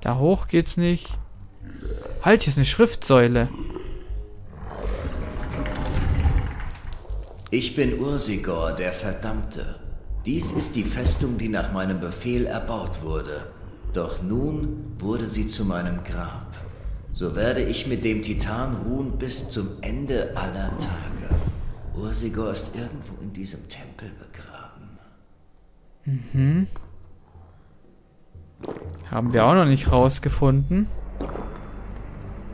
Da hoch geht's nicht. Halt, hier ist eine Schriftsäule. Ich bin Ursigor, der Verdammte. Dies ist die Festung, die nach meinem Befehl erbaut wurde. Doch nun wurde sie zu meinem Grab. So werde ich mit dem Titan ruhen bis zum Ende aller Tage. Ursigor ist irgendwo in diesem Tempel begraben. Mhm. Haben wir auch noch nicht rausgefunden.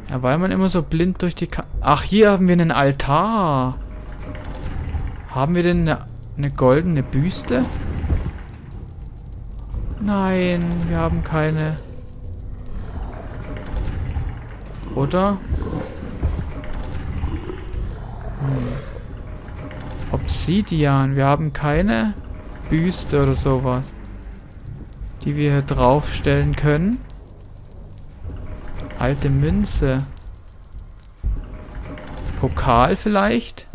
Ja, weil man immer so blind durch die... Ka Ach, hier haben wir einen Altar. Haben wir denn eine, eine goldene Büste? Nein, wir haben keine. Oder? Hm. Obsidian. Wir haben keine Büste oder sowas. Die wir hier draufstellen können. Alte Münze. Pokal vielleicht?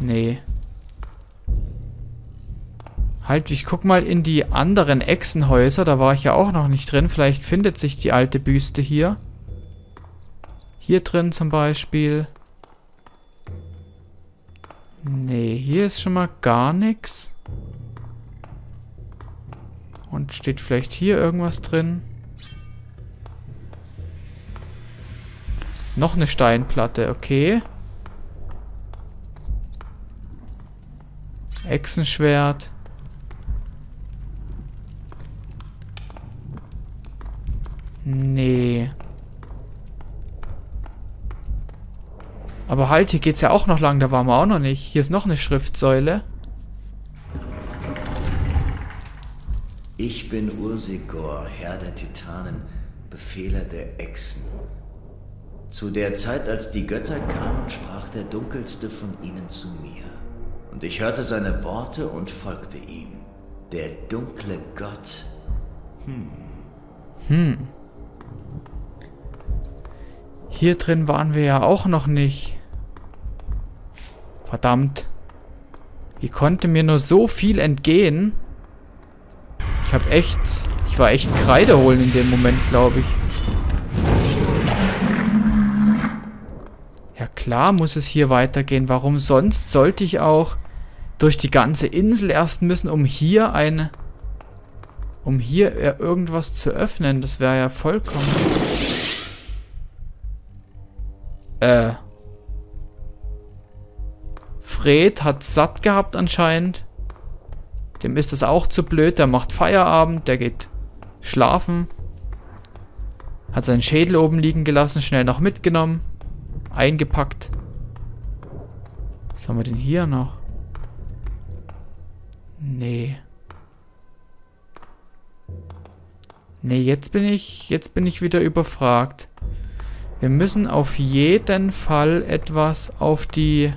Nee. Halt, ich guck mal in die anderen Echsenhäuser. Da war ich ja auch noch nicht drin. Vielleicht findet sich die alte Büste hier. Hier drin zum Beispiel. Nee, hier ist schon mal gar nichts. Und steht vielleicht hier irgendwas drin? Noch eine Steinplatte, okay. Echsenschwert. Nee. Aber halt, hier geht's ja auch noch lang, da waren wir auch noch nicht. Hier ist noch eine Schriftsäule. Ich bin Ursigor, Herr der Titanen, Befehler der Echsen. Zu der Zeit, als die Götter kamen, sprach der Dunkelste von ihnen zu mir. Und ich hörte seine Worte und folgte ihm. Der dunkle Gott. Hm. Hm. Hier drin waren wir ja auch noch nicht. Verdammt. Wie konnte mir nur so viel entgehen? Ich hab echt... Ich war echt Kreide holen in dem Moment, glaube ich. Ja klar muss es hier weitergehen. Warum sonst sollte ich auch durch die ganze Insel erst müssen, um hier eine... Um hier irgendwas zu öffnen? Das wäre ja vollkommen... Äh. Fred hat satt gehabt anscheinend. Dem ist das auch zu blöd. Der macht Feierabend, der geht schlafen. Hat seinen Schädel oben liegen gelassen, schnell noch mitgenommen. Eingepackt. Was haben wir denn hier noch? Nee. Nee, jetzt bin ich, jetzt bin ich wieder überfragt. Wir müssen auf jeden Fall etwas auf die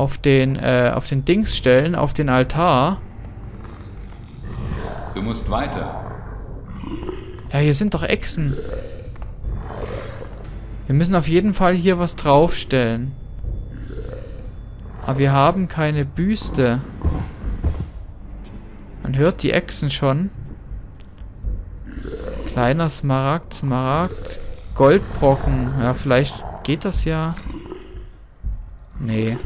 auf den äh, auf den Dings stellen, auf den Altar. Du musst weiter. Ja, hier sind doch Echsen. Wir müssen auf jeden Fall hier was draufstellen. Aber wir haben keine Büste. Man hört die Echsen schon. Kleiner Smaragd, Smaragd. Goldbrocken. Ja, vielleicht geht das ja. Nee.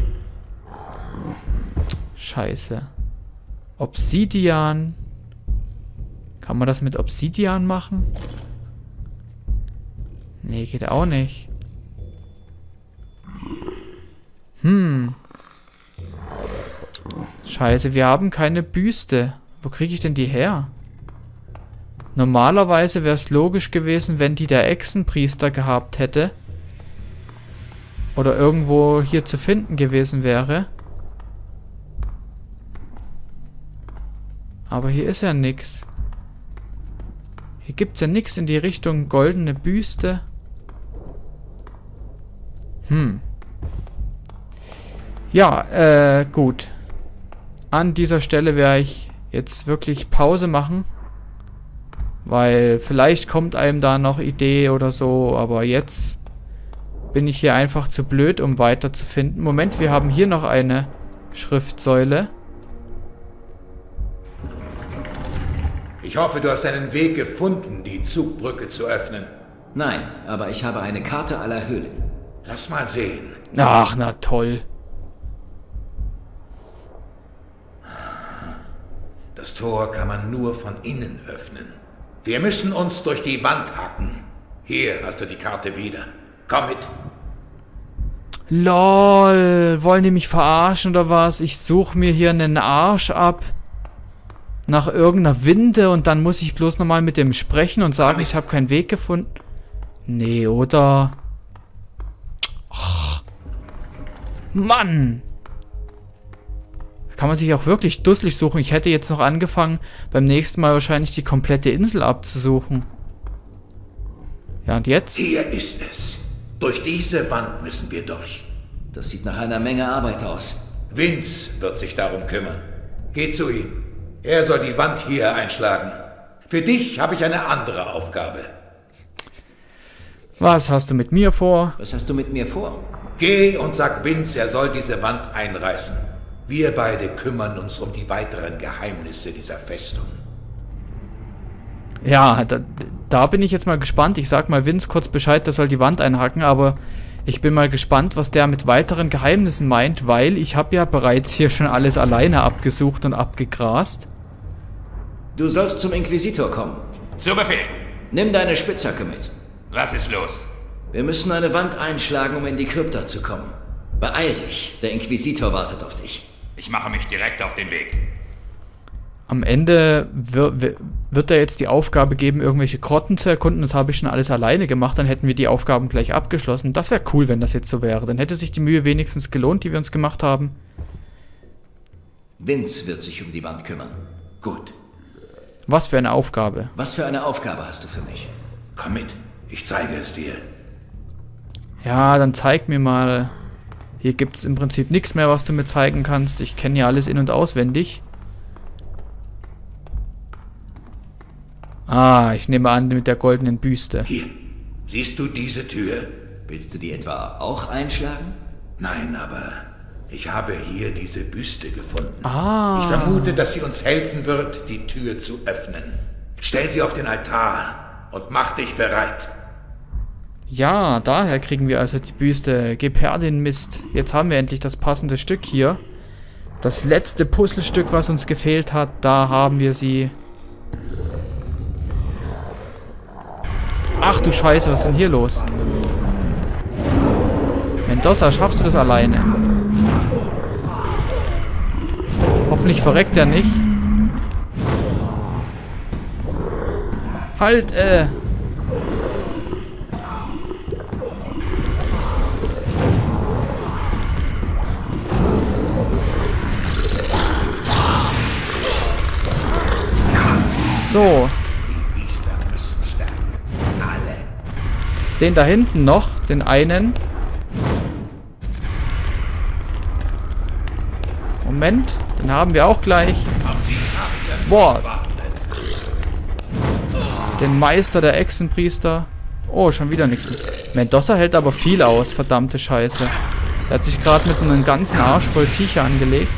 Scheiße. Obsidian. Kann man das mit Obsidian machen? Nee, geht auch nicht. Hm. Scheiße, wir haben keine Büste. Wo kriege ich denn die her? Normalerweise wäre es logisch gewesen, wenn die der Echsenpriester gehabt hätte. Oder irgendwo hier zu finden gewesen wäre. Aber hier ist ja nichts. Hier gibt es ja nichts in die Richtung goldene Büste. Hm. Ja, äh, gut. An dieser Stelle werde ich jetzt wirklich Pause machen. Weil vielleicht kommt einem da noch Idee oder so, aber jetzt bin ich hier einfach zu blöd, um weiterzufinden. Moment, wir haben hier noch eine Schriftsäule. Ich hoffe, du hast einen Weg gefunden, die Zugbrücke zu öffnen. Nein, aber ich habe eine Karte aller Höhlen. Lass mal sehen. Ach, na toll. Das Tor kann man nur von innen öffnen. Wir müssen uns durch die Wand hacken. Hier hast du die Karte wieder. Komm mit. LOL, wollen die mich verarschen oder was? Ich suche mir hier einen Arsch ab nach irgendeiner Winde und dann muss ich bloß nochmal mit dem sprechen und sagen, ich habe keinen Weg gefunden. Nee, oder? Och. Mann! Kann man sich auch wirklich dusselig suchen. Ich hätte jetzt noch angefangen, beim nächsten Mal wahrscheinlich die komplette Insel abzusuchen. Ja, und jetzt? Hier ist es. Durch diese Wand müssen wir durch. Das sieht nach einer Menge Arbeit aus. Vince wird sich darum kümmern. Geh zu ihm. Er soll die Wand hier einschlagen. Für dich habe ich eine andere Aufgabe. Was hast du mit mir vor? Was hast du mit mir vor? Geh und sag Vince, er soll diese Wand einreißen. Wir beide kümmern uns um die weiteren Geheimnisse dieser Festung. Ja, da, da bin ich jetzt mal gespannt. Ich sag mal Vince kurz Bescheid, der soll die Wand einhacken, aber ich bin mal gespannt, was der mit weiteren Geheimnissen meint, weil ich habe ja bereits hier schon alles alleine abgesucht und abgegrast. Du sollst zum Inquisitor kommen. Zu Befehl. Nimm deine Spitzhacke mit. Was ist los? Wir müssen eine Wand einschlagen, um in die Krypta zu kommen. Beeil dich, der Inquisitor wartet auf dich. Ich mache mich direkt auf den Weg. Am Ende wird, wird er jetzt die Aufgabe geben, irgendwelche Grotten zu erkunden. Das habe ich schon alles alleine gemacht. Dann hätten wir die Aufgaben gleich abgeschlossen. Das wäre cool, wenn das jetzt so wäre. Dann hätte sich die Mühe wenigstens gelohnt, die wir uns gemacht haben. Vince wird sich um die Wand kümmern. Gut. Was für eine Aufgabe. Was für eine Aufgabe hast du für mich? Komm mit. Ich zeige es dir. Ja, dann zeig mir mal. Hier gibt es im Prinzip nichts mehr, was du mir zeigen kannst. Ich kenne ja alles in- und auswendig. Ah, ich nehme an mit der goldenen Büste. Hier. Siehst du diese Tür? Willst du die etwa auch einschlagen? Nein, aber ich habe hier diese Büste gefunden. Ah. Ich vermute, dass sie uns helfen wird, die Tür zu öffnen. Stell sie auf den Altar und mach dich bereit. Ja, daher kriegen wir also die Büste. Gib her den Mist. Jetzt haben wir endlich das passende Stück hier. Das letzte Puzzlestück, was uns gefehlt hat, da haben wir sie. Ach du Scheiße, was ist denn hier los? Mendoza, schaffst du das alleine? Hoffentlich verreckt er nicht. Halt, äh. So. Den da hinten noch, den einen. Moment, den haben wir auch gleich. Boah, den Meister der Echsenpriester. Oh, schon wieder nichts. Mendoza hält aber viel aus, verdammte Scheiße. Der hat sich gerade mit einem ganzen Arsch voll Viecher angelegt.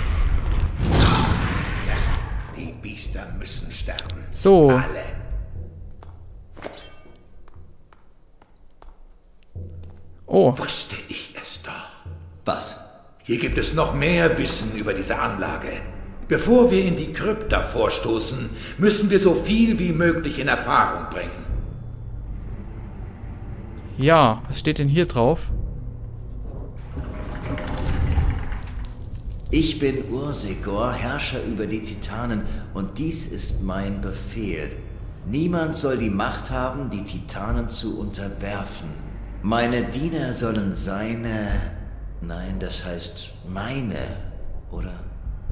Die Biester müssen sterben. So, Alle. oh, Wusste ich es doch. Was? Hier gibt es noch mehr Wissen über diese Anlage. Bevor wir in die Krypta vorstoßen, müssen wir so viel wie möglich in Erfahrung bringen. ja, was steht denn hier drauf? Ich bin Ursegor, Herrscher über die Titanen, und dies ist mein Befehl. Niemand soll die Macht haben, die Titanen zu unterwerfen. Meine Diener sollen seine... Nein, das heißt meine, oder?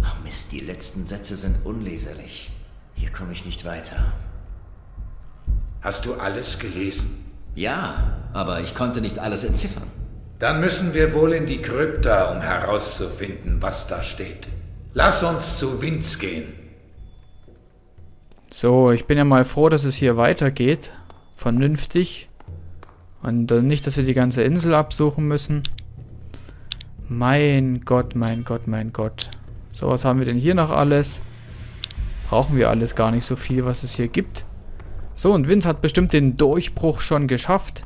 Ach Mist, die letzten Sätze sind unleserlich. Hier komme ich nicht weiter. Hast du alles gelesen? Ja, aber ich konnte nicht alles entziffern. Dann müssen wir wohl in die Krypta, um herauszufinden, was da steht. Lass uns zu Vince gehen. So, ich bin ja mal froh, dass es hier weitergeht. Vernünftig. Und äh, nicht, dass wir die ganze Insel absuchen müssen. Mein Gott, mein Gott, mein Gott. So, was haben wir denn hier noch alles? Brauchen wir alles gar nicht so viel, was es hier gibt. So, und Vince hat bestimmt den Durchbruch schon geschafft.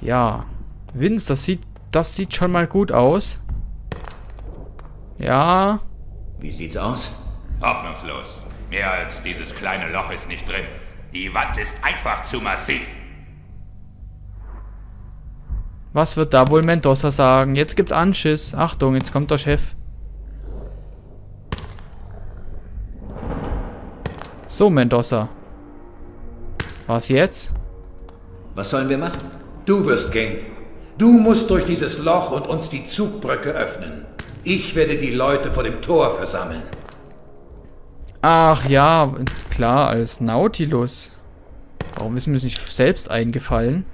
Ja. Vince, das sieht, das sieht schon mal gut aus. Ja. Wie sieht's aus? Hoffnungslos. Mehr als dieses kleine Loch ist nicht drin. Die Wand ist einfach zu massiv. Was wird da wohl Mendoza sagen? Jetzt gibt's Anschiss. Achtung, jetzt kommt der Chef. So, Mendoza. Was jetzt? Was sollen wir machen? Du wirst gehen. Du musst durch dieses Loch und uns die Zugbrücke öffnen. Ich werde die Leute vor dem Tor versammeln. Ach ja, klar, als Nautilus. Warum ist mir das nicht selbst eingefallen?